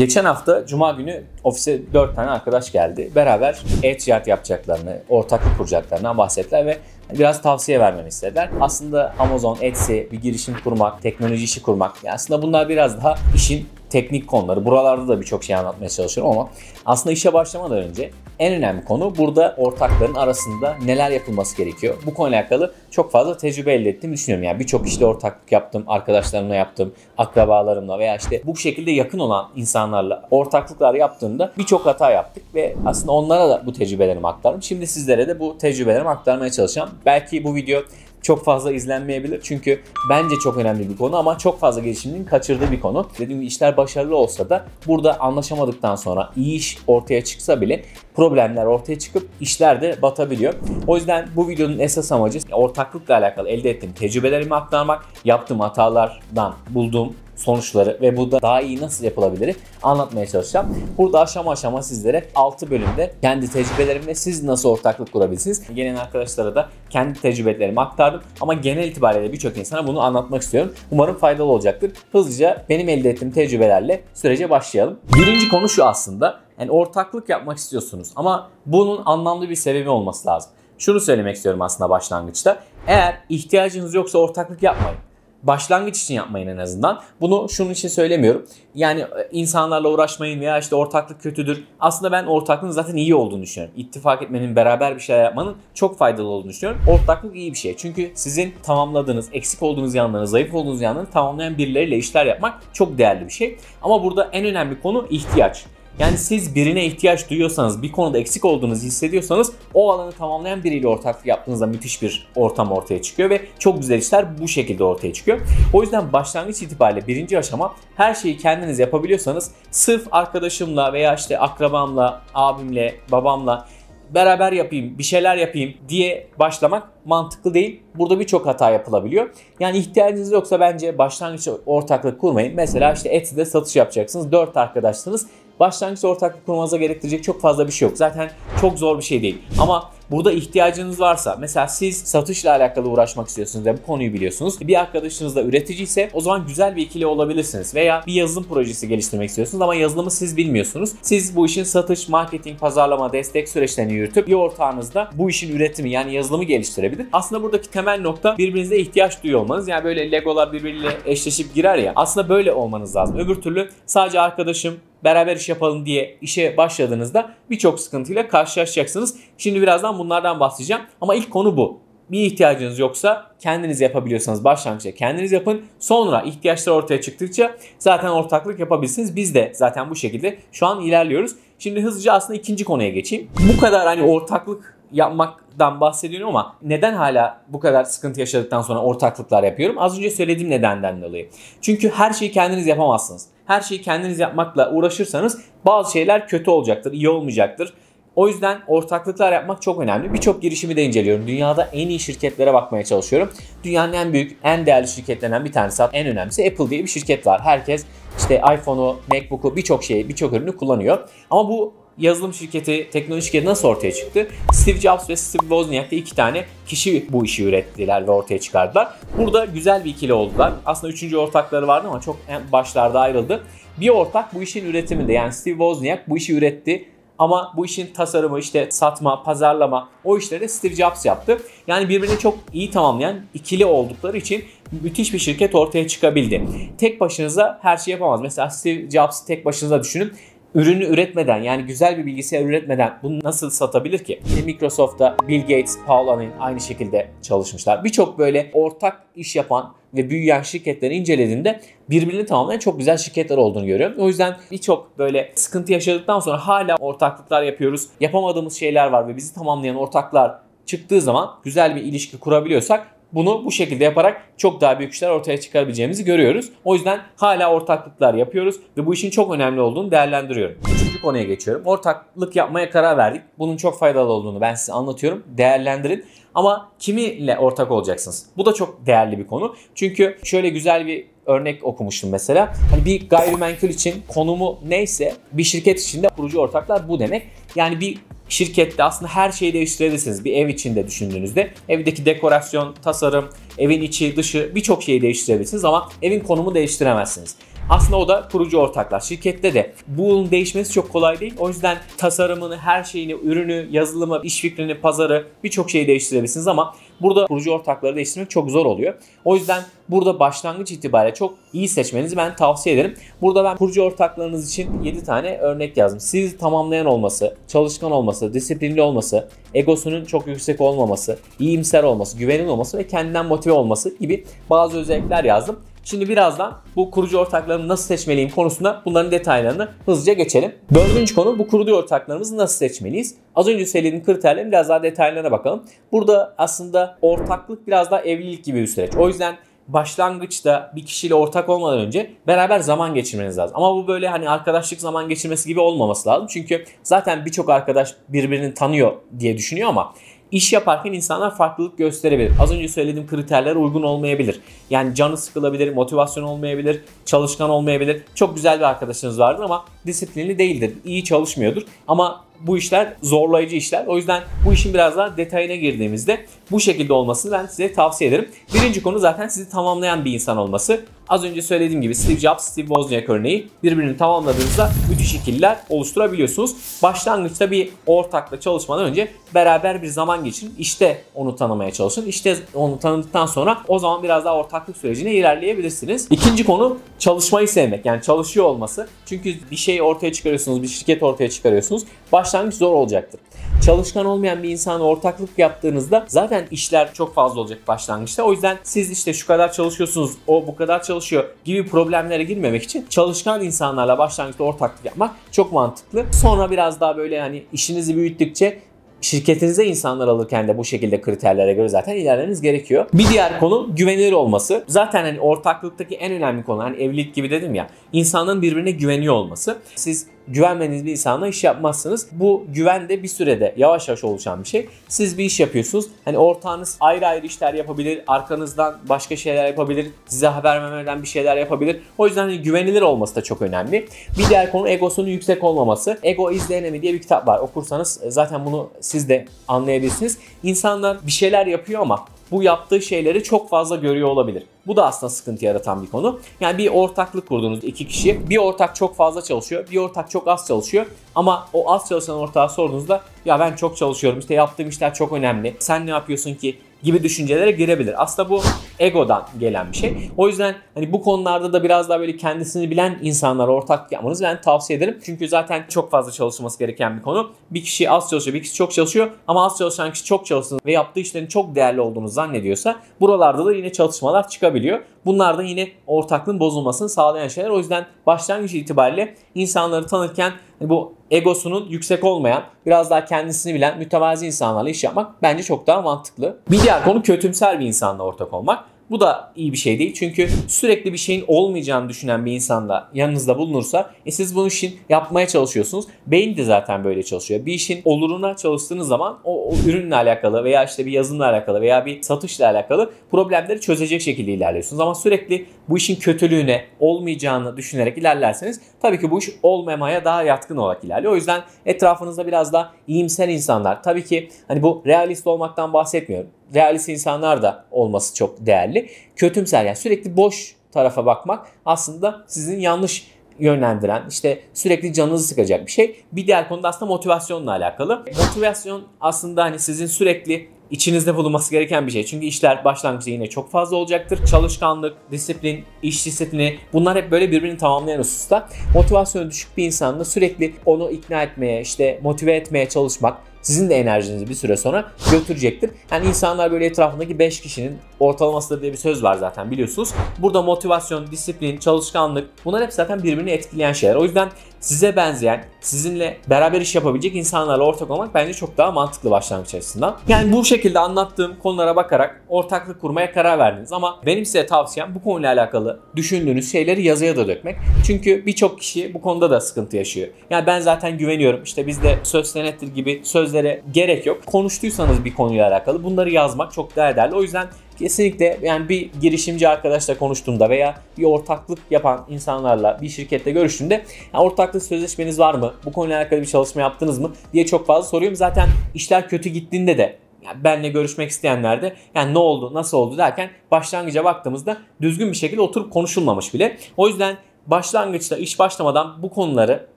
Geçen hafta Cuma günü ofise 4 tane arkadaş geldi. Beraber e-ticaret yapacaklarını, ortaklık kuracaklarından bahsettiler ve biraz tavsiye vermemi istediler. Aslında Amazon, Etsy, bir girişim kurmak, teknoloji işi kurmak. Yani aslında bunlar biraz daha işin teknik konuları. Buralarda da birçok şey anlatmaya çalışıyorum ama aslında işe başlamadan önce en önemli konu burada ortakların arasında neler yapılması gerekiyor. Bu konuyla alakalı çok fazla tecrübe elde ettiğimi düşünüyorum. Yani birçok işte ortaklık yaptım, arkadaşlarımla yaptım, akrabalarımla veya işte bu şekilde yakın olan insanlarla ortaklıklar yaptığımda birçok hata yaptık ve aslında onlara da bu tecrübelerimi aktardım. Şimdi sizlere de bu tecrübelerimi aktarmaya çalışacağım. Belki bu video çok fazla izlenmeyebilir. Çünkü bence çok önemli bir konu ama çok fazla gelişiminin kaçırdığı bir konu. Dediğim gibi işler başarılı olsa da burada anlaşamadıktan sonra iyi iş ortaya çıksa bile problemler ortaya çıkıp işler de batabiliyor. O yüzden bu videonun esas amacı ortaklıkla alakalı elde ettiğim tecrübelerimi aktarmak, yaptığım hatalardan bulduğum sonuçları ve burada daha iyi nasıl yapılabilir anlatmaya çalışacağım. Burada aşama aşama sizlere 6 bölümde kendi tecrübelerimle siz nasıl ortaklık kurabilirsiniz. Gelen arkadaşlara da kendi tecrübelerimi aktardım ama genel itibariyle birçok insana bunu anlatmak istiyorum. Umarım faydalı olacaktır. Hızlıca benim elde ettiğim tecrübelerle sürece başlayalım. Birinci konu şu aslında. Yani ortaklık yapmak istiyorsunuz ama bunun anlamlı bir sebebi olması lazım. Şunu söylemek istiyorum aslında başlangıçta. Eğer ihtiyacınız yoksa ortaklık yapmayın başlangıç için yapmayın en azından. Bunu şunun için söylemiyorum. Yani e, insanlarla uğraşmayın veya işte ortaklık kötüdür. Aslında ben ortaklığın zaten iyi olduğunu düşünüyorum. İttifak etmenin, beraber bir şeyler yapmanın çok faydalı olduğunu düşünüyorum. Ortaklık iyi bir şey. Çünkü sizin tamamladığınız, eksik olduğunuz yanları, zayıf olduğunuz yanları tamamlayan birileriyle işler yapmak çok değerli bir şey. Ama burada en önemli konu ihtiyaç. Yani siz birine ihtiyaç duyuyorsanız, bir konuda eksik olduğunuzu hissediyorsanız o alanı tamamlayan biriyle ortaklık yaptığınızda müthiş bir ortam ortaya çıkıyor ve çok güzel işler bu şekilde ortaya çıkıyor. O yüzden başlangıç itibariyle birinci aşama her şeyi kendiniz yapabiliyorsanız sırf arkadaşımla veya işte akrabamla, abimle, babamla beraber yapayım, bir şeyler yapayım diye başlamak mantıklı değil. Burada birçok hata yapılabiliyor. Yani ihtiyacınız yoksa bence başlangıç ortaklık kurmayın. Mesela işte Etsy'de satış yapacaksınız. 4 arkadaşsınız. Başlangıç ortaklık kurmanıza gerektirecek çok fazla bir şey yok. Zaten çok zor bir şey değil. Ama burada ihtiyacınız varsa mesela siz satışla alakalı uğraşmak istiyorsunuz ve bu konuyu biliyorsunuz. Bir arkadaşınız da üretici ise o zaman güzel bir ikili olabilirsiniz. Veya bir yazılım projesi geliştirmek istiyorsunuz ama yazılımı siz bilmiyorsunuz. Siz bu işin satış, marketing, pazarlama, destek süreçlerini yürütüp bir ortağınızda bu işin üretimi yani yazılımı geliştirebilir. Aslında buradaki temel nokta birbirinize ihtiyaç duyuyor olmanız. Yani böyle legolar birbiriyle eşleşip girer ya. Aslında böyle olmanız lazım. Öbür türlü sadece arkadaşım beraber iş yapalım diye işe başladığınızda birçok sıkıntıyla karşılaşacaksınız. Şimdi birazdan bunlardan bahsedeceğim ama ilk konu bu. Bir ihtiyacınız yoksa kendiniz yapabiliyorsanız başlangıçta kendiniz yapın. Sonra ihtiyaçlar ortaya çıktıkça zaten ortaklık yapabilirsiniz. Biz de zaten bu şekilde şu an ilerliyoruz. Şimdi hızlıca aslında ikinci konuya geçeyim. Bu kadar hani ortaklık yapmaktan bahsediyorum ama neden hala bu kadar sıkıntı yaşadıktan sonra ortaklıklar yapıyorum? Az önce söylediğim nedenden dolayı. Çünkü her şeyi kendiniz yapamazsınız. Her şeyi kendiniz yapmakla uğraşırsanız bazı şeyler kötü olacaktır, iyi olmayacaktır. O yüzden ortaklıklar yapmak çok önemli. Birçok girişimi de inceliyorum. Dünyada en iyi şirketlere bakmaya çalışıyorum. Dünyanın en büyük, en değerli şirketlerinden bir tanesi, en önemlisi Apple diye bir şirket var. Herkes işte iPhone'u, MacBook'u birçok şeyi, birçok ürünü kullanıyor. Ama bu yazılım şirketi, teknoloji şirketi nasıl ortaya çıktı? Steve Jobs ve Steve Wozniak iki tane kişi bu işi ürettiler ve ortaya çıkardılar. Burada güzel bir ikili oldular. Aslında üçüncü ortakları vardı ama çok başlarda ayrıldı. Bir ortak bu işin üretiminde yani Steve Wozniak bu işi üretti. Ama bu işin tasarımı işte satma, pazarlama o işleri de Steve Jobs yaptı. Yani birbirini çok iyi tamamlayan ikili oldukları için müthiş bir şirket ortaya çıkabildi. Tek başınıza her şey yapamaz. Mesela Steve Jobs tek başınıza düşünün ürünü üretmeden yani güzel bir bilgisayar üretmeden bunu nasıl satabilir ki? Yine Microsoft'ta Bill Gates, Paul Allen aynı şekilde çalışmışlar. Birçok böyle ortak iş yapan ve büyüyen şirketleri incelediğinde birbirini tamamlayan çok güzel şirketler olduğunu görüyorum. O yüzden birçok böyle sıkıntı yaşadıktan sonra hala ortaklıklar yapıyoruz. Yapamadığımız şeyler var ve bizi tamamlayan ortaklar çıktığı zaman güzel bir ilişki kurabiliyorsak bunu bu şekilde yaparak çok daha büyük işler ortaya çıkarabileceğimizi görüyoruz. O yüzden hala ortaklıklar yapıyoruz ve bu işin çok önemli olduğunu değerlendiriyorum. Üçüncü konuya geçiyorum. Ortaklık yapmaya karar verdik. Bunun çok faydalı olduğunu ben size anlatıyorum. Değerlendirin. Ama kiminle ortak olacaksınız? Bu da çok değerli bir konu. Çünkü şöyle güzel bir örnek okumuştum mesela. Hani bir gayrimenkul için konumu neyse bir şirket içinde kurucu ortaklar bu demek. Yani bir şirkette aslında her şeyi değiştirebilirsiniz. Bir ev içinde düşündüğünüzde evdeki dekorasyon, tasarım, evin içi, dışı birçok şeyi değiştirebilirsiniz ama evin konumu değiştiremezsiniz. Aslında o da kurucu ortaklar. Şirkette de bunun değişmesi çok kolay değil. O yüzden tasarımını, her şeyini, ürünü, yazılımı, iş fikrini, pazarı birçok şeyi değiştirebilirsiniz ama burada kurucu ortakları değiştirmek çok zor oluyor. O yüzden burada başlangıç itibariyle çok iyi seçmenizi ben tavsiye ederim. Burada ben kurucu ortaklarınız için 7 tane örnek yazdım. Siz tamamlayan olması, çalışkan olması, disiplinli olması, egosunun çok yüksek olmaması, iyimser olması, güvenin olması ve kendinden motive olması gibi bazı özellikler yazdım. Şimdi birazdan bu kurucu ortaklarımı nasıl seçmeliyim konusunda bunların detaylarını hızlıca geçelim. Dördüncü konu bu kurucu ortaklarımızı nasıl seçmeliyiz? Az önce söylediğim kriterlerin biraz daha detaylarına bakalım. Burada aslında ortaklık biraz daha evlilik gibi bir süreç. O yüzden başlangıçta bir kişiyle ortak olmadan önce beraber zaman geçirmeniz lazım. Ama bu böyle hani arkadaşlık zaman geçirmesi gibi olmaması lazım. Çünkü zaten birçok arkadaş birbirini tanıyor diye düşünüyor ama İş yaparken insanlar farklılık gösterebilir. Az önce söylediğim kriterlere uygun olmayabilir. Yani canı sıkılabilir, motivasyon olmayabilir, çalışkan olmayabilir. Çok güzel bir arkadaşınız vardır ama disiplinli değildir, iyi çalışmıyordur. Ama bu işler zorlayıcı işler. O yüzden bu işin biraz daha detayına girdiğimizde bu şekilde olmasını ben size tavsiye ederim. Birinci konu zaten sizi tamamlayan bir insan olması. Az önce söylediğim gibi Steve Jobs, Steve Wozniak örneği birbirini tamamladığınızda müthiş ikililer oluşturabiliyorsunuz. Başlangıçta bir ortakla çalışmadan önce beraber bir zaman geçirin. İşte onu tanımaya çalışın. İşte onu tanıdıktan sonra o zaman biraz daha ortaklık sürecine ilerleyebilirsiniz. İkinci konu çalışmayı sevmek. Yani çalışıyor olması. Çünkü bir şey ortaya çıkarıyorsunuz, bir şirket ortaya çıkarıyorsunuz. Başlangıç zor olacaktır. Çalışkan olmayan bir insanla ortaklık yaptığınızda zaten işler çok fazla olacak başlangıçta. O yüzden siz işte şu kadar çalışıyorsunuz, o bu kadar çalışıyor gibi problemlere girmemek için çalışkan insanlarla başlangıçta ortaklık yapmak çok mantıklı. Sonra biraz daha böyle hani işinizi büyüttükçe şirketinize insanlar alırken de bu şekilde kriterlere göre zaten ilerlemeniz gerekiyor. Bir diğer konu güvenilir olması. Zaten hani ortaklıktaki en önemli konu hani evlilik gibi dedim ya insanların birbirine güveniyor olması. Siz güvenmediğiniz bir insanla iş yapmazsınız. Bu güven de bir sürede yavaş yavaş oluşan bir şey. Siz bir iş yapıyorsunuz. Hani ortağınız ayrı ayrı işler yapabilir. Arkanızdan başka şeyler yapabilir. Size haber vermeden bir şeyler yapabilir. O yüzden hani güvenilir olması da çok önemli. Bir diğer konu egosunun yüksek olmaması. Ego izleyenemi diye bir kitap var. Okursanız zaten bunu siz de anlayabilirsiniz. İnsanlar bir şeyler yapıyor ama bu yaptığı şeyleri çok fazla görüyor olabilir. Bu da aslında sıkıntı yaratan bir konu. Yani bir ortaklık kurdunuz iki kişi. Bir ortak çok fazla çalışıyor, bir ortak çok az çalışıyor. Ama o az çalışan ortağa sorduğunuzda ya ben çok çalışıyorum işte yaptığım işler çok önemli. Sen ne yapıyorsun ki? Gibi düşüncelere girebilir. Aslında bu egodan gelen bir şey. O yüzden hani bu konularda da biraz daha böyle kendisini bilen insanlara ortak yapmanızı ben tavsiye ederim. Çünkü zaten çok fazla çalışılması gereken bir konu. Bir kişi az çalışıyor, bir kişi çok çalışıyor ama az çalışan kişi çok çalışsın ve yaptığı işlerin çok değerli olduğunu zannediyorsa buralarda da yine çalışmalar çıkabiliyor. Bunlar da yine ortaklığın bozulmasını sağlayan şeyler. O yüzden başlangıç itibariyle insanları tanırken bu egosunun yüksek olmayan, biraz daha kendisini bilen mütevazi insanlarla iş yapmak bence çok daha mantıklı. Bir diğer konu kötümser bir insanla ortak olmak. Bu da iyi bir şey değil. Çünkü sürekli bir şeyin olmayacağını düşünen bir insanla yanınızda bulunursa e siz bu işin yapmaya çalışıyorsunuz. Beyin de zaten böyle çalışıyor. Bir işin oluruna çalıştığınız zaman o, o ürünle alakalı veya işte bir yazılımla alakalı veya bir satışla alakalı problemleri çözecek şekilde ilerliyorsunuz. Ama sürekli bu işin kötülüğüne, olmayacağını düşünerek ilerlerseniz tabii ki bu iş olmamaya daha yatkın olarak ilerliyor. O yüzden etrafınızda biraz da iyimser insanlar. Tabii ki hani bu realist olmaktan bahsetmiyorum realist insanlar da olması çok değerli. Kötümser yani sürekli boş tarafa bakmak aslında sizin yanlış yönlendiren, işte sürekli canınızı sıkacak bir şey. Bir diğer konuda aslında motivasyonla alakalı. Motivasyon aslında hani sizin sürekli içinizde bulunması gereken bir şey. Çünkü işler başlangıçta yine çok fazla olacaktır. Çalışkanlık, disiplin, iş disiplini bunlar hep böyle birbirini tamamlayan hususta. Motivasyonu düşük bir insanda sürekli onu ikna etmeye, işte motive etmeye çalışmak sizin de enerjinizi bir süre sonra götürecektir. Yani insanlar böyle etrafındaki 5 kişinin ortalamasıdır diye bir söz var zaten biliyorsunuz. Burada motivasyon, disiplin, çalışkanlık bunlar hep zaten birbirini etkileyen şeyler. O yüzden size benzeyen, sizinle beraber iş yapabilecek insanlarla ortak olmak bence çok daha mantıklı başlangıç açısından. Yani bu şekilde anlattığım konulara bakarak ortaklık kurmaya karar verdiniz ama benim size tavsiyem bu konuyla alakalı düşündüğünüz şeyleri yazıya da dökmek. Çünkü birçok kişi bu konuda da sıkıntı yaşıyor. Yani ben zaten güveniyorum. İşte bizde söz senettir gibi sözlere gerek yok. Konuştuysanız bir konuyla alakalı bunları yazmak çok değerli. O yüzden Kesinlikle yani bir girişimci arkadaşla konuştuğumda veya bir ortaklık yapan insanlarla bir şirkette görüştüğümde yani ortaklık sözleşmeniz var mı? Bu konuyla alakalı bir çalışma yaptınız mı? diye çok fazla soruyorum. Zaten işler kötü gittiğinde de yani benle görüşmek isteyenler de yani ne oldu, nasıl oldu derken başlangıca baktığımızda düzgün bir şekilde oturup konuşulmamış bile. O yüzden başlangıçta iş başlamadan bu konuları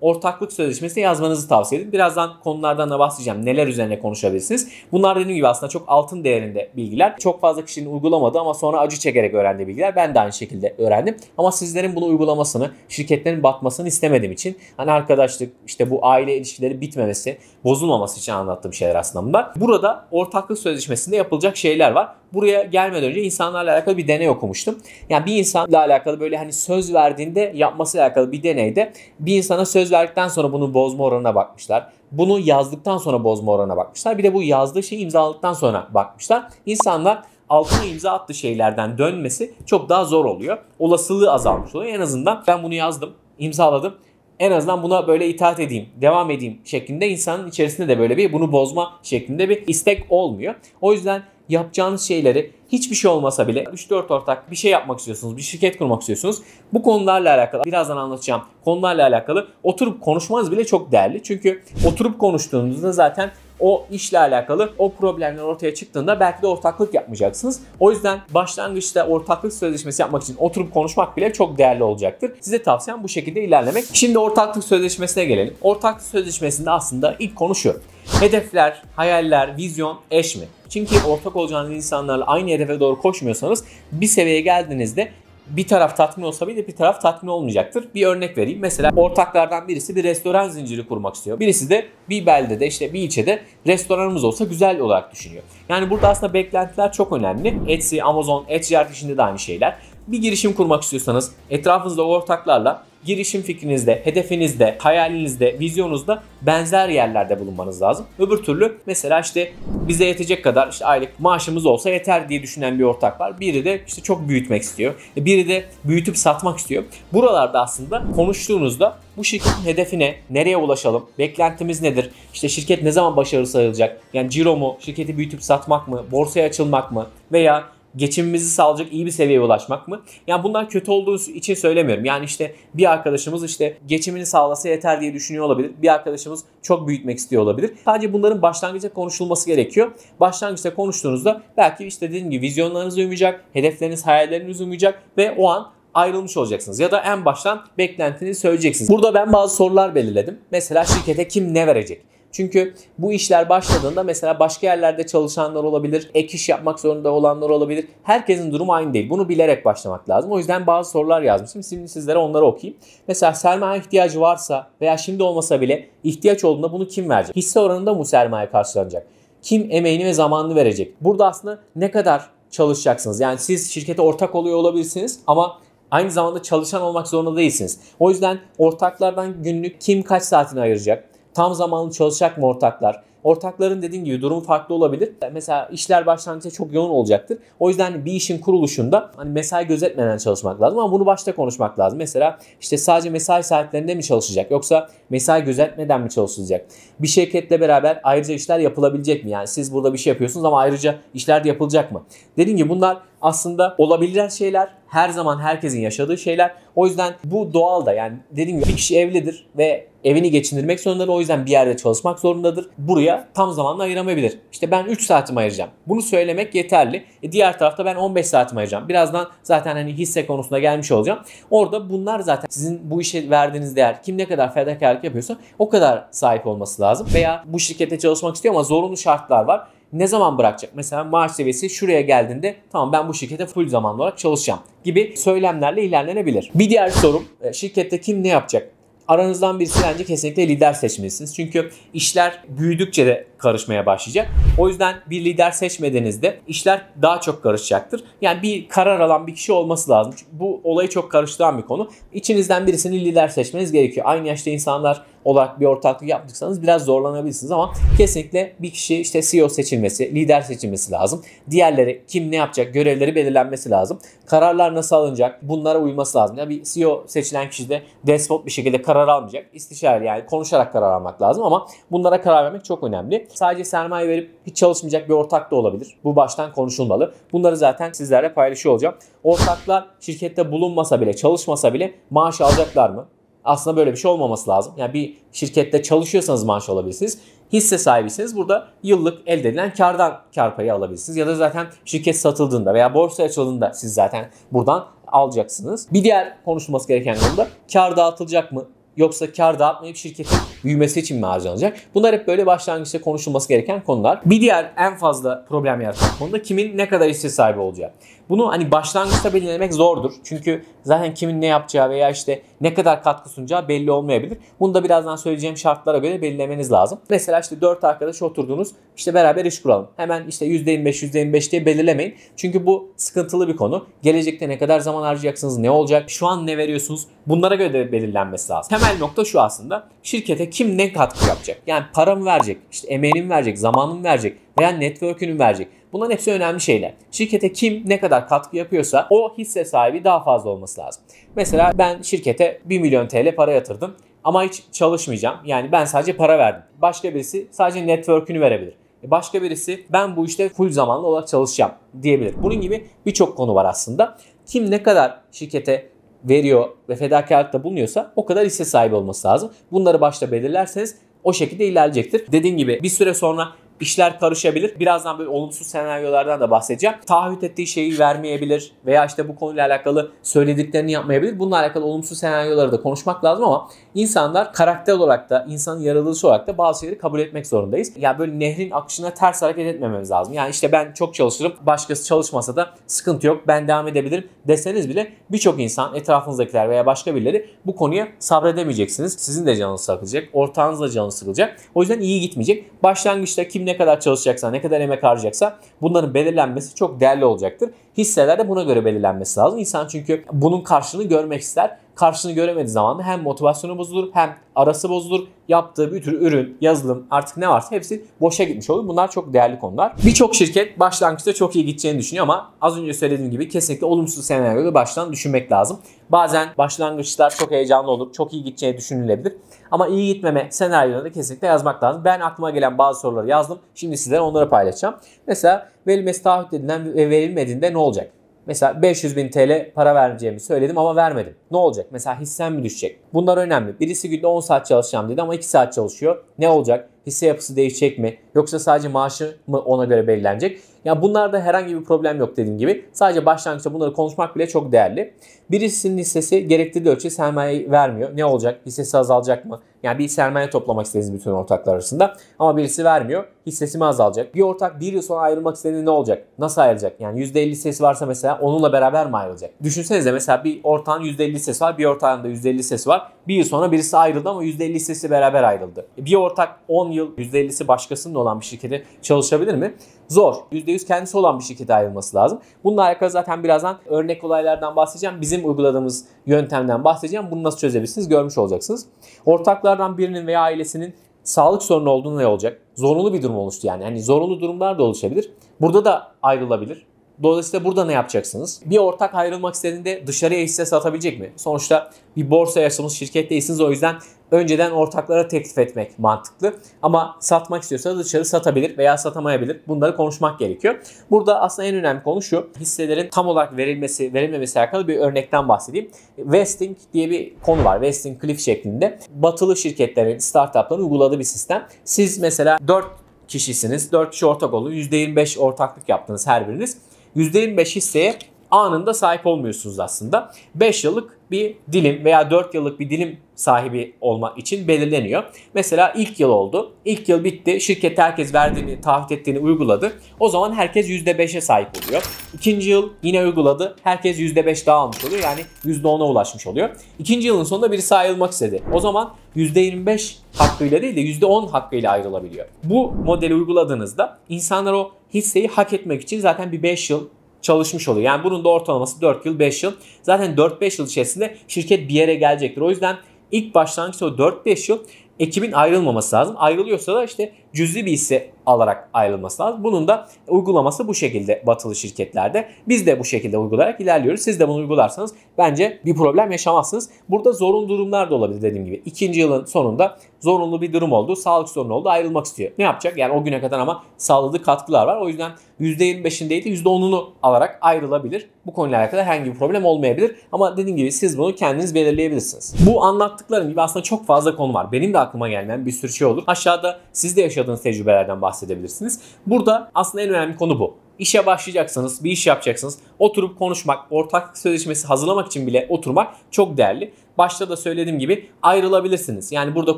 ortaklık sözleşmesine yazmanızı tavsiye ederim. Birazdan konulardan da bahsedeceğim. Neler üzerine konuşabilirsiniz. Bunlar dediğim gibi aslında çok altın değerinde bilgiler. Çok fazla kişinin uygulamadığı ama sonra acı çekerek öğrendiği bilgiler. Ben de aynı şekilde öğrendim. Ama sizlerin bunu uygulamasını, şirketlerin batmasını istemediğim için hani arkadaşlık, işte bu aile ilişkileri bitmemesi, bozulmaması için anlattığım şeyler aslında bunlar. Burada ortaklık sözleşmesinde yapılacak şeyler var. Buraya gelmeden önce insanlarla alakalı bir deney okumuştum. Yani bir insanla alakalı böyle hani söz verdiğinde yapmasıyla alakalı bir deneyde bir insana söz verdikten sonra bunu bozma oranına bakmışlar. Bunu yazdıktan sonra bozma oranına bakmışlar. Bir de bu yazdığı şeyi imzaladıktan sonra bakmışlar. İnsanlar altına imza attığı şeylerden dönmesi çok daha zor oluyor. Olasılığı azalmış oluyor. En azından ben bunu yazdım, imzaladım en azından buna böyle itaat edeyim, devam edeyim şeklinde insanın içerisinde de böyle bir bunu bozma şeklinde bir istek olmuyor. O yüzden yapacağınız şeyleri hiçbir şey olmasa bile 3-4 ortak bir şey yapmak istiyorsunuz, bir şirket kurmak istiyorsunuz. Bu konularla alakalı birazdan anlatacağım konularla alakalı oturup konuşmanız bile çok değerli. Çünkü oturup konuştuğunuzda zaten o işle alakalı o problemler ortaya çıktığında belki de ortaklık yapmayacaksınız. O yüzden başlangıçta ortaklık sözleşmesi yapmak için oturup konuşmak bile çok değerli olacaktır. Size tavsiyem bu şekilde ilerlemek. Şimdi ortaklık sözleşmesine gelelim. Ortaklık sözleşmesinde aslında ilk konu şu. Hedefler, hayaller, vizyon eş mi? Çünkü ortak olacağınız insanlarla aynı hedefe doğru koşmuyorsanız bir seviyeye geldiğinizde bir taraf tatmin olsa bile bir taraf tatmin olmayacaktır. Bir örnek vereyim. Mesela ortaklardan birisi bir restoran zinciri kurmak istiyor. Birisi de bir beldede işte bir ilçede restoranımız olsa güzel olarak düşünüyor. Yani burada aslında beklentiler çok önemli. Etsy, Amazon, e-ticaret işinde de aynı şeyler. Bir girişim kurmak istiyorsanız etrafınızda ortaklarla girişim fikrinizde, hedefinizde, hayalinizde, vizyonunuzda benzer yerlerde bulunmanız lazım. Öbür türlü mesela işte bize yetecek kadar işte aylık maaşımız olsa yeter diye düşünen bir ortak var. Biri de işte çok büyütmek istiyor. E, biri de büyütüp satmak istiyor. Buralarda aslında konuştuğunuzda bu şirketin hedefine, nereye ulaşalım, beklentimiz nedir, işte şirket ne zaman başarılı sayılacak, yani ciro mu, şirketi büyütüp satmak mı, borsaya açılmak mı veya geçimimizi sağlayacak iyi bir seviyeye ulaşmak mı? Yani bunlar kötü olduğu için söylemiyorum. Yani işte bir arkadaşımız işte geçimini sağlasa yeter diye düşünüyor olabilir. Bir arkadaşımız çok büyütmek istiyor olabilir. Sadece bunların başlangıçta konuşulması gerekiyor. Başlangıçta konuştuğunuzda belki işte dediğim gibi vizyonlarınız uymayacak, hedefleriniz, hayalleriniz uymayacak ve o an ayrılmış olacaksınız. Ya da en baştan beklentinizi söyleyeceksiniz. Burada ben bazı sorular belirledim. Mesela şirkete kim ne verecek? Çünkü bu işler başladığında mesela başka yerlerde çalışanlar olabilir, ek iş yapmak zorunda olanlar olabilir. Herkesin durumu aynı değil. Bunu bilerek başlamak lazım. O yüzden bazı sorular yazmışım. Şimdi sizlere onları okuyayım. Mesela sermaye ihtiyacı varsa veya şimdi olmasa bile ihtiyaç olduğunda bunu kim verecek? Hisse oranında mı sermaye karşılanacak? Kim emeğini ve zamanını verecek? Burada aslında ne kadar çalışacaksınız? Yani siz şirkete ortak oluyor olabilirsiniz ama aynı zamanda çalışan olmak zorunda değilsiniz. O yüzden ortaklardan günlük kim kaç saatini ayıracak? Tam zamanlı çalışacak mı ortaklar? Ortakların dediğim gibi durum farklı olabilir. Mesela işler başlangıçta çok yoğun olacaktır. O yüzden bir işin kuruluşunda hani mesai gözetmeden çalışmak lazım ama bunu başta konuşmak lazım. Mesela işte sadece mesai saatlerinde mi çalışacak yoksa mesai gözetmeden mi çalışılacak? Bir şirketle beraber ayrıca işler yapılabilecek mi? Yani siz burada bir şey yapıyorsunuz ama ayrıca işler de yapılacak mı? Dediğim gibi bunlar aslında olabilen şeyler. Her zaman herkesin yaşadığı şeyler. O yüzden bu doğal da yani dediğim gibi bir kişi evlidir ve evini geçindirmek zorundadır. O yüzden bir yerde çalışmak zorundadır. Buraya tam zamanla ayıramayabilir. İşte ben 3 saatimi ayıracağım. Bunu söylemek yeterli. E diğer tarafta ben 15 saatimi ayıracağım. Birazdan zaten hani hisse konusuna gelmiş olacağım. Orada bunlar zaten sizin bu işe verdiğiniz değer kim ne kadar fedakarlık yapıyorsa o kadar sahip olması lazım. Veya bu şirkette çalışmak istiyor ama zorunlu şartlar var ne zaman bırakacak? Mesela maaş seviyesi şuraya geldiğinde tamam ben bu şirkete full zamanlı olarak çalışacağım gibi söylemlerle ilerlenebilir. Bir diğer sorum e, şirkette kim ne yapacak? Aranızdan birisi bence kesinlikle lider seçmelisiniz. Çünkü işler büyüdükçe de karışmaya başlayacak. O yüzden bir lider seçmediğinizde işler daha çok karışacaktır. Yani bir karar alan bir kişi olması lazım. Çünkü bu olayı çok karıştıran bir konu. İçinizden birisini lider seçmeniz gerekiyor. Aynı yaşta insanlar olarak bir ortaklık yaptıysanız biraz zorlanabilirsiniz ama kesinlikle bir kişi işte CEO seçilmesi, lider seçilmesi lazım. Diğerleri kim ne yapacak, görevleri belirlenmesi lazım. Kararlar nasıl alınacak bunlara uyması lazım. Yani bir CEO seçilen kişi de despot bir şekilde karar almayacak. İstişare yani konuşarak karar almak lazım ama bunlara karar vermek çok önemli. Sadece sermaye verip hiç çalışmayacak bir ortak da olabilir. Bu baştan konuşulmalı. Bunları zaten sizlerle paylaşıyor olacağım. Ortaklar şirkette bulunmasa bile, çalışmasa bile maaş alacaklar mı? Aslında böyle bir şey olmaması lazım. Yani bir şirkette çalışıyorsanız maaş alabilirsiniz. Hisse sahibisiniz. Burada yıllık elde edilen kardan kar payı alabilirsiniz. Ya da zaten şirket satıldığında veya borsa açıldığında siz zaten buradan alacaksınız. Bir diğer konuşulması gereken konu da kar dağıtılacak mı? Yoksa kar dağıtmayıp şirketin büyümesi için mi harcanacak? Bunlar hep böyle başlangıçta konuşulması gereken konular. Bir diğer en fazla problem yaratan konu da kimin ne kadar hisse sahibi olacağı. Bunu hani başlangıçta belirlemek zordur. Çünkü zaten kimin ne yapacağı veya işte ne kadar katkı sunacağı belli olmayabilir. Bunu da birazdan söyleyeceğim şartlara göre belirlemeniz lazım. Mesela işte 4 arkadaş oturdunuz işte beraber iş kuralım. Hemen işte %25 %25 diye belirlemeyin. Çünkü bu sıkıntılı bir konu. Gelecekte ne kadar zaman harcayacaksınız, ne olacak, şu an ne veriyorsunuz bunlara göre de belirlenmesi lazım. Temel nokta şu aslında. Şirkete kim ne katkı yapacak? Yani para mı verecek, işte emeğini mi verecek, zamanını mı verecek veya network'ünü verecek? Bunların hepsi önemli şeyler. Şirkete kim ne kadar katkı yapıyorsa o hisse sahibi daha fazla olması lazım. Mesela ben şirkete 1 milyon TL para yatırdım ama hiç çalışmayacağım. Yani ben sadece para verdim. Başka birisi sadece network'ünü verebilir. E, başka birisi ben bu işte full zamanlı olarak çalışacağım diyebilir. Bunun gibi birçok konu var aslında. Kim ne kadar şirkete veriyor ve fedakarlıkta bulunuyorsa o kadar hisse sahibi olması lazım. Bunları başta belirlerseniz o şekilde ilerleyecektir. Dediğim gibi bir süre sonra işler karışabilir. Birazdan böyle olumsuz senaryolardan da bahsedeceğim. Taahhüt ettiği şeyi vermeyebilir veya işte bu konuyla alakalı söylediklerini yapmayabilir. Bununla alakalı olumsuz senaryoları da konuşmak lazım ama insanlar karakter olarak da insanın yaratılışı olarak da bazı şeyleri kabul etmek zorundayız. Yani böyle nehrin akışına ters hareket etmememiz lazım. Yani işte ben çok çalışırım başkası çalışmasa da sıkıntı yok ben devam edebilirim deseniz bile birçok insan etrafınızdakiler veya başka birileri bu konuya sabredemeyeceksiniz. Sizin de canınız sıkılacak. Ortağınız da canınız sıkılacak. O yüzden iyi gitmeyecek. Başlangıçta kim ne kadar çalışacaksa, ne kadar emek harcayacaksa bunların belirlenmesi çok değerli olacaktır. Hisseler de buna göre belirlenmesi lazım. İnsan çünkü bunun karşılığını görmek ister karşını göremediği zaman hem motivasyonu bozulur hem arası bozulur. Yaptığı bir tür ürün, yazılım artık ne varsa hepsi boşa gitmiş olur. Bunlar çok değerli konular. Birçok şirket başlangıçta çok iyi gideceğini düşünüyor ama az önce söylediğim gibi kesinlikle olumsuz senaryoyu baştan düşünmek lazım. Bazen başlangıçlar çok heyecanlı olur, çok iyi gideceğini düşünülebilir. Ama iyi gitmeme senaryoları da kesinlikle yazmak lazım. Ben aklıma gelen bazı soruları yazdım. Şimdi sizlere onları paylaşacağım. Mesela verilmesi taahhüt edilen ve verilmediğinde ne olacak? Mesela 500 bin TL para vereceğimi söyledim ama vermedim. Ne olacak? Mesela hissen mi düşecek? Bunlar önemli. Birisi günde 10 saat çalışacağım dedi ama 2 saat çalışıyor. Ne olacak? Hisse yapısı değişecek mi? Yoksa sadece maaşı mı ona göre belirlenecek? Ya bunlarda herhangi bir problem yok dediğim gibi. Sadece başlangıçta bunları konuşmak bile çok değerli. Birisinin hissesi gerektiği ölçü sermaye vermiyor. Ne olacak? Hissesi azalacak mı? Yani bir sermaye toplamak istediğiniz bütün ortaklar arasında. Ama birisi vermiyor. Hissesi mi azalacak? Bir ortak bir yıl sonra ayrılmak istediğinde ne olacak? Nasıl ayrılacak? Yani %50 hissesi varsa mesela onunla beraber mi ayrılacak? Düşünsenize mesela bir ortağın %50 hissesi var. Bir ortağın da %50 hissesi var. Bir yıl sonra birisi ayrıldı ama %50 hissesi beraber ayrıldı. Bir ortak 10 yıl %50'si başkasının olan bir şirkete çalışabilir mi? Zor. %100 kendisi olan bir şirkete ayrılması lazım. Bununla alakalı zaten birazdan örnek olaylardan bahsedeceğim. Bizim uyguladığımız yöntemden bahsedeceğim. Bunu nasıl çözebilirsiniz görmüş olacaksınız. Ortaklardan birinin veya ailesinin sağlık sorunu olduğunda ne olacak? Zorunlu bir durum oluştu yani. Hani zorunlu durumlar da oluşabilir. Burada da ayrılabilir. Dolayısıyla burada ne yapacaksınız? Bir ortak ayrılmak istediğinde dışarıya hisse satabilecek mi? Sonuçta bir borsaya açılmış şirket değilsiniz o yüzden önceden ortaklara teklif etmek mantıklı. Ama satmak istiyorsa dışarı satabilir veya satamayabilir. Bunları konuşmak gerekiyor. Burada aslında en önemli konu şu. Hisselerin tam olarak verilmesi, verilmemesi alakalı bir örnekten bahsedeyim. Vesting diye bir konu var. Vesting Cliff şeklinde. Batılı şirketlerin, startupların uyguladığı bir sistem. Siz mesela 4 kişisiniz. 4 kişi ortak olun. %25 ortaklık yaptınız her biriniz. %25 hisseye anında sahip olmuyorsunuz aslında. 5 yıllık bir dilim veya 4 yıllık bir dilim sahibi olmak için belirleniyor. Mesela ilk yıl oldu. İlk yıl bitti. Şirket herkes verdiğini, taahhüt ettiğini uyguladı. O zaman herkes %5'e sahip oluyor. İkinci yıl yine uyguladı. Herkes %5 daha almış oluyor. Yani %10'a ulaşmış oluyor. İkinci yılın sonunda birisi ayrılmak istedi. O zaman %25 hakkıyla değil de %10 hakkıyla ayrılabiliyor. Bu modeli uyguladığınızda insanlar o hisseyi hak etmek için zaten bir 5 yıl çalışmış oluyor. Yani bunun da ortalaması 4 yıl 5 yıl. Zaten 4-5 yıl içerisinde şirket bir yere gelecektir. O yüzden ilk başlangıçta o 4-5 yıl ekibin ayrılmaması lazım. Ayrılıyorsa da işte cüzi bir hisse alarak ayrılması lazım. Bunun da uygulaması bu şekilde batılı şirketlerde. Biz de bu şekilde uygulayarak ilerliyoruz. Siz de bunu uygularsanız bence bir problem yaşamazsınız. Burada zorunlu durumlar da olabilir dediğim gibi. İkinci yılın sonunda zorunlu bir durum oldu. Sağlık sorunu oldu. Ayrılmak istiyor. Ne yapacak? Yani o güne kadar ama sağladığı katkılar var. O yüzden %25'in değil de %10'unu alarak ayrılabilir. Bu konuyla alakalı herhangi bir problem olmayabilir. Ama dediğim gibi siz bunu kendiniz belirleyebilirsiniz. Bu anlattıklarım gibi aslında çok fazla konu var. Benim de aklıma gelmeyen bir sürü şey olur. Aşağıda siz de yaşadığınız tecrübelerden bahsedebilirsiniz. Burada aslında en önemli konu bu. İşe başlayacaksanız, bir iş yapacaksınız. Oturup konuşmak, ortaklık sözleşmesi hazırlamak için bile oturmak çok değerli. Başta da söylediğim gibi ayrılabilirsiniz. Yani burada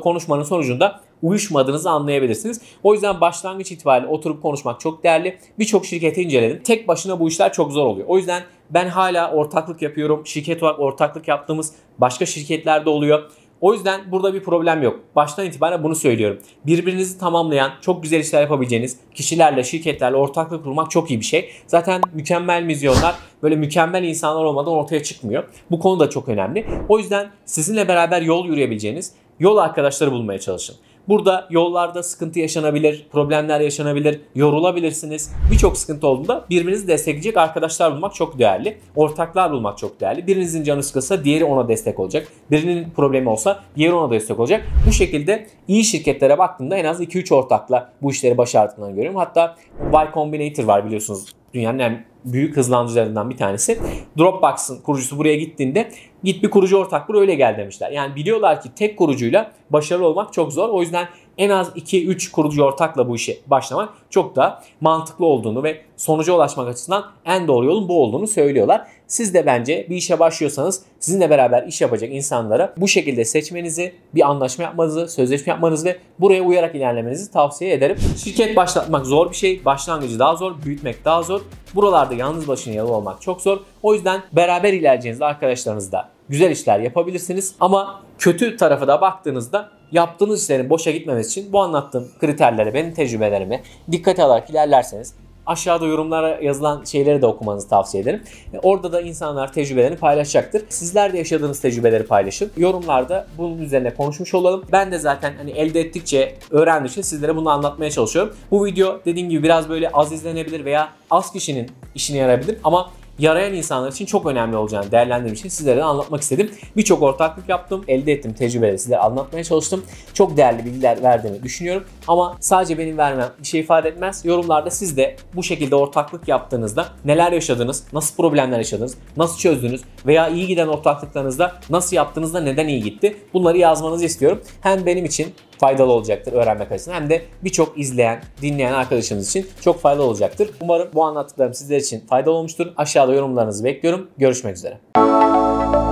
konuşmanın sonucunda uyuşmadığınızı anlayabilirsiniz. O yüzden başlangıç itibariyle oturup konuşmak çok değerli. Birçok şirketi inceledim. Tek başına bu işler çok zor oluyor. O yüzden ben hala ortaklık yapıyorum. Şirket olarak ortaklık yaptığımız başka şirketlerde oluyor. O yüzden burada bir problem yok. Baştan itibaren bunu söylüyorum. Birbirinizi tamamlayan, çok güzel işler yapabileceğiniz kişilerle, şirketlerle ortaklık kurmak çok iyi bir şey. Zaten mükemmel vizyonlar böyle mükemmel insanlar olmadan ortaya çıkmıyor. Bu konu da çok önemli. O yüzden sizinle beraber yol yürüyebileceğiniz yol arkadaşları bulmaya çalışın. Burada yollarda sıkıntı yaşanabilir, problemler yaşanabilir, yorulabilirsiniz. Birçok sıkıntı olduğunda birbirinizi destekleyecek arkadaşlar bulmak çok değerli. Ortaklar bulmak çok değerli. Birinizin canı sıkılsa diğeri ona destek olacak. Birinin problemi olsa diğeri ona destek olacak. Bu şekilde iyi şirketlere baktığımda en az 2-3 ortakla bu işleri başardıklarını görüyorum. Hatta Y Combinator var biliyorsunuz. Dünyanın en büyük hızlandırıcılarından bir tanesi. Dropbox'ın kurucusu buraya gittiğinde git bir kurucu ortak bul öyle gel demişler. Yani biliyorlar ki tek kurucuyla başarılı olmak çok zor. O yüzden en az 2-3 kurucu ortakla bu işe başlamak çok da mantıklı olduğunu ve sonuca ulaşmak açısından en doğru yolun bu olduğunu söylüyorlar. Siz de bence bir işe başlıyorsanız sizinle beraber iş yapacak insanlara bu şekilde seçmenizi, bir anlaşma yapmanızı, sözleşme yapmanızı ve buraya uyarak ilerlemenizi tavsiye ederim. Şirket başlatmak zor bir şey. Başlangıcı daha zor, büyütmek daha zor. Buralarda yalnız başına yalı olmak çok zor. O yüzden beraber ilerleyeceğiniz arkadaşlarınızla güzel işler yapabilirsiniz. Ama kötü tarafı da baktığınızda yaptığınız işlerin boşa gitmemesi için bu anlattığım kriterlere, benim tecrübelerime dikkate alarak ilerlerseniz aşağıda yorumlara yazılan şeyleri de okumanızı tavsiye ederim. E, orada da insanlar tecrübelerini paylaşacaktır. Sizler de yaşadığınız tecrübeleri paylaşın. Yorumlarda bunun üzerine konuşmuş olalım. Ben de zaten hani elde ettikçe, öğrendikçe sizlere bunu anlatmaya çalışıyorum. Bu video dediğim gibi biraz böyle az izlenebilir veya az kişinin işine yarayabilir ama yarayan insanlar için çok önemli olacağını değerlendirdiğim için sizlere de anlatmak istedim. Birçok ortaklık yaptım, elde ettim tecrübeleri sizlere anlatmaya çalıştım. Çok değerli bilgiler verdiğimi düşünüyorum. Ama sadece benim vermem bir şey ifade etmez. Yorumlarda siz de bu şekilde ortaklık yaptığınızda neler yaşadınız, nasıl problemler yaşadınız, nasıl çözdünüz veya iyi giden ortaklıklarınızda nasıl yaptığınızda neden iyi gitti bunları yazmanızı istiyorum. Hem benim için faydalı olacaktır öğrenmek açısından hem de birçok izleyen, dinleyen arkadaşımız için çok faydalı olacaktır. Umarım bu anlattıklarım sizler için faydalı olmuştur. Aşağıda yorumlarınızı bekliyorum. Görüşmek üzere.